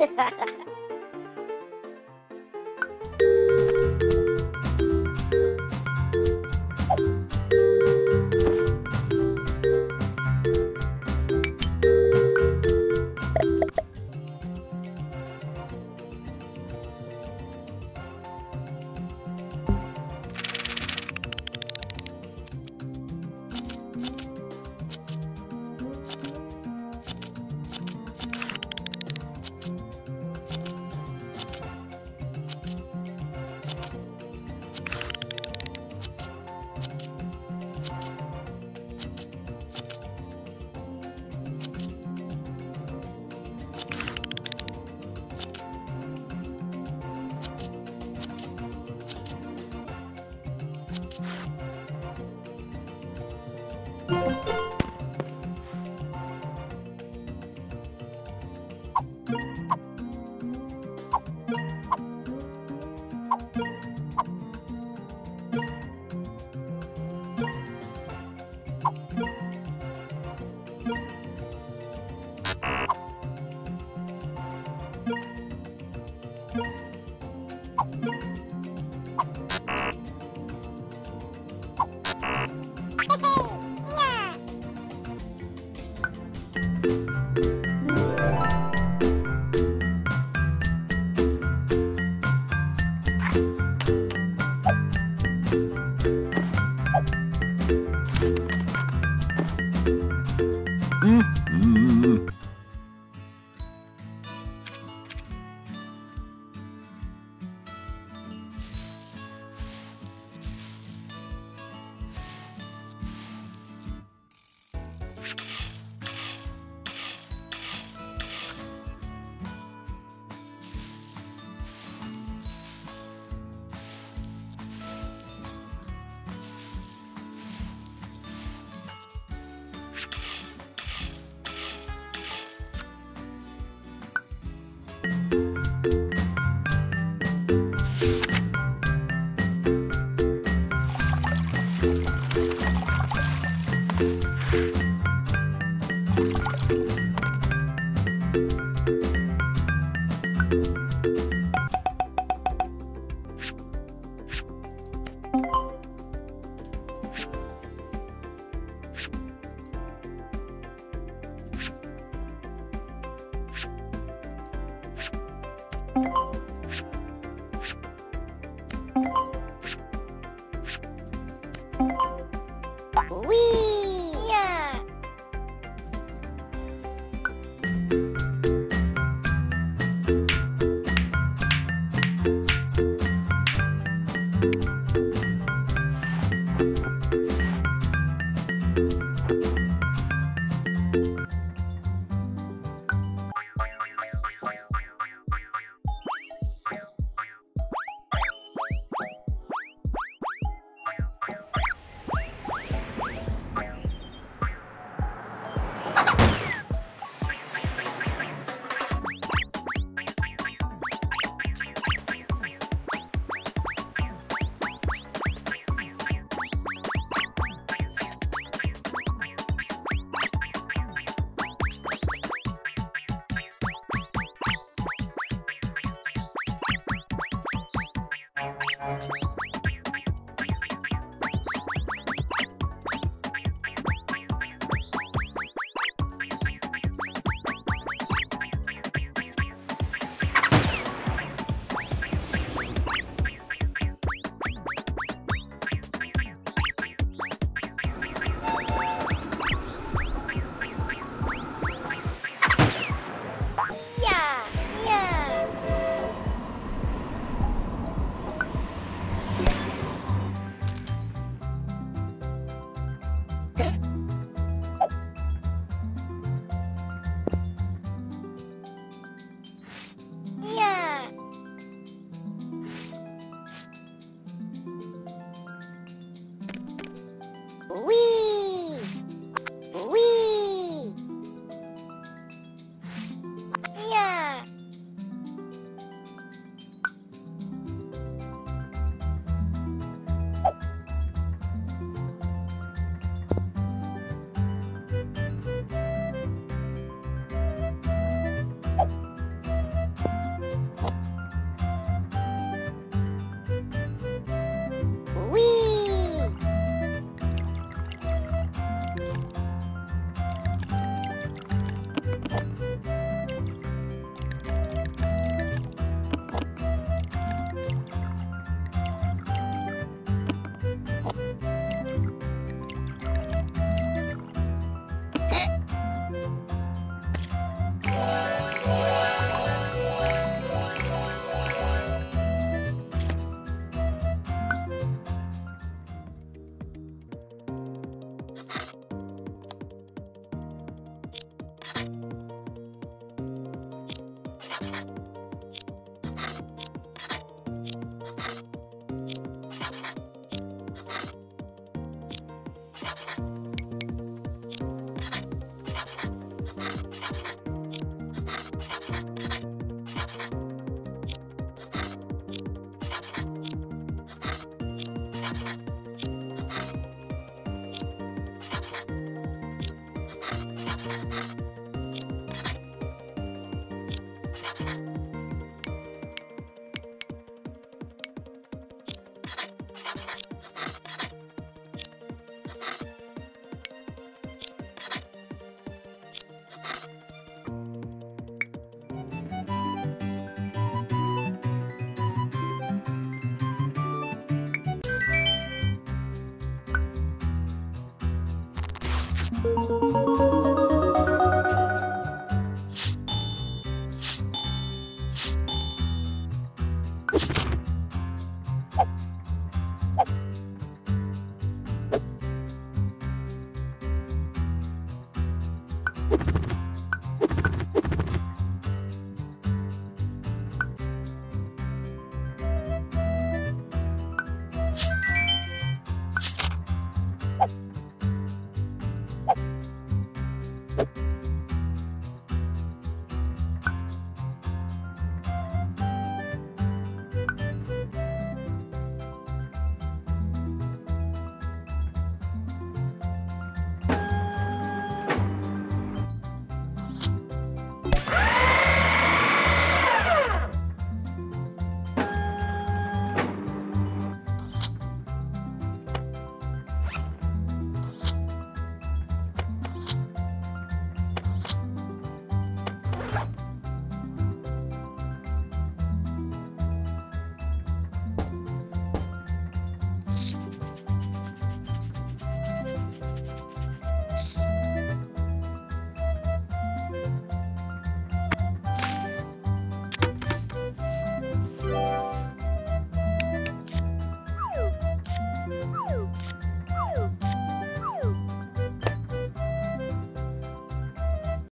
Ha ha ha! Wee! 감사합니다. We Yeah.